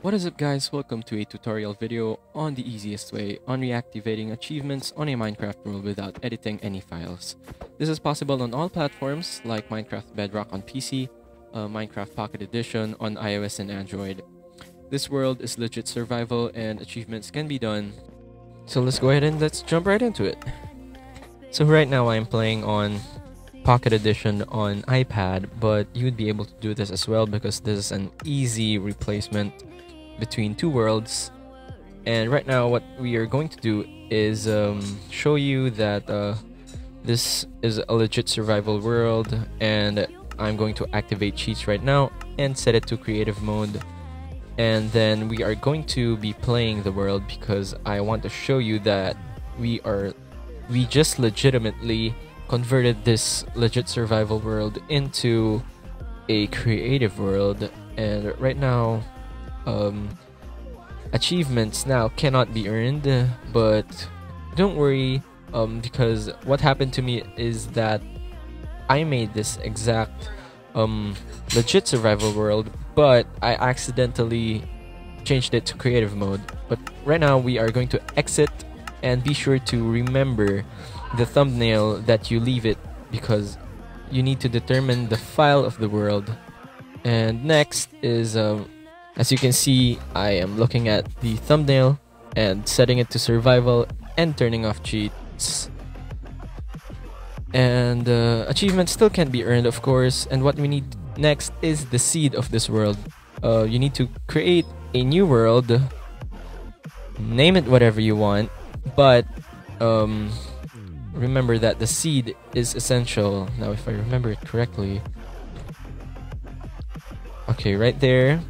What is up guys, welcome to a tutorial video on the easiest way on reactivating achievements on a Minecraft world without editing any files. This is possible on all platforms like Minecraft Bedrock on PC, uh, Minecraft Pocket Edition on iOS and Android. This world is legit survival and achievements can be done. So let's go ahead and let's jump right into it. So right now I'm playing on Pocket Edition on iPad, but you'd be able to do this as well because this is an easy replacement between two worlds. And right now, what we are going to do is um, show you that uh, this is a legit survival world, and I'm going to activate cheats right now and set it to creative mode. And then we are going to be playing the world because I want to show you that we are we just legitimately converted this legit survival world into a creative world and right now um, achievements now cannot be earned but don't worry um, because what happened to me is that I made this exact um, legit survival world but I accidentally changed it to creative mode. But right now we are going to exit and be sure to remember the thumbnail that you leave it because you need to determine the file of the world. And next is um, as you can see I am looking at the thumbnail and setting it to survival and turning off cheats and uh, achievements still can be earned of course and what we need next is the seed of this world uh, you need to create a new world name it whatever you want but um, remember that the seed is essential. Now, if I remember it correctly. Okay, right there.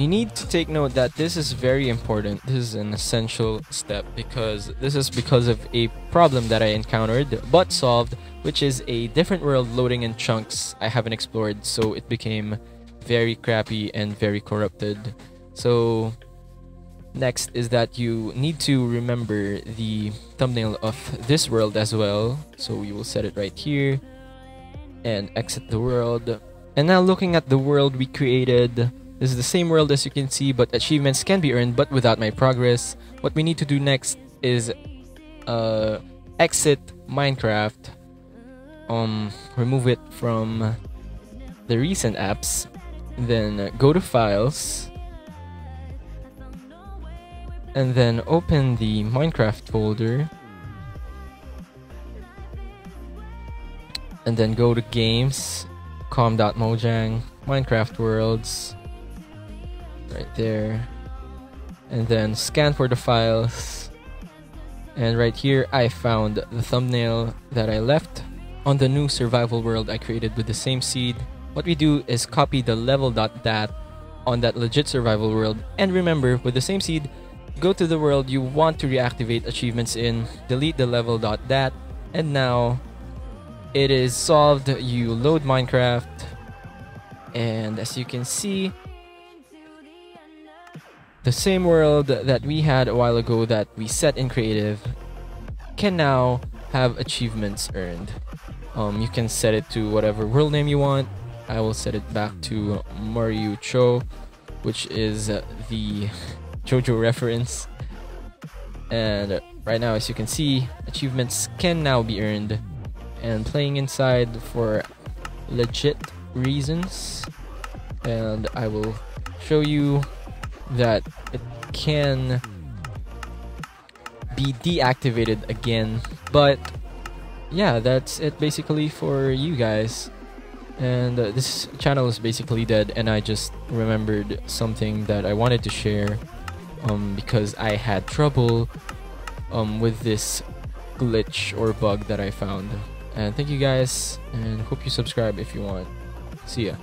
You need to take note that this is very important. This is an essential step because this is because of a problem that I encountered but solved, which is a different world loading in chunks I haven't explored, so it became very crappy and very corrupted. So Next is that you need to remember the thumbnail of this world as well. So we will set it right here and exit the world. And now looking at the world we created, this is the same world as you can see, but achievements can be earned but without my progress. What we need to do next is uh, exit Minecraft, um, remove it from the recent apps, then go to files, and then open the Minecraft folder. And then go to games com.mojang Minecraft worlds right there. And then scan for the files. And right here I found the thumbnail that I left on the new survival world I created with the same seed. What we do is copy the level.dat on that legit survival world. And remember with the same seed Go to the world you want to reactivate achievements in, delete the level.dat, and now it is solved. You load Minecraft, and as you can see, the same world that we had a while ago that we set in creative can now have achievements earned. Um, you can set it to whatever world name you want. I will set it back to Mario Cho, which is the JoJo reference. And right now, as you can see, achievements can now be earned. And playing inside for legit reasons. And I will show you that it can be deactivated again. But yeah, that's it basically for you guys. And uh, this channel is basically dead, and I just remembered something that I wanted to share um, because I had trouble um, with this glitch or bug that I found. And thank you guys, and hope you subscribe if you want. See ya.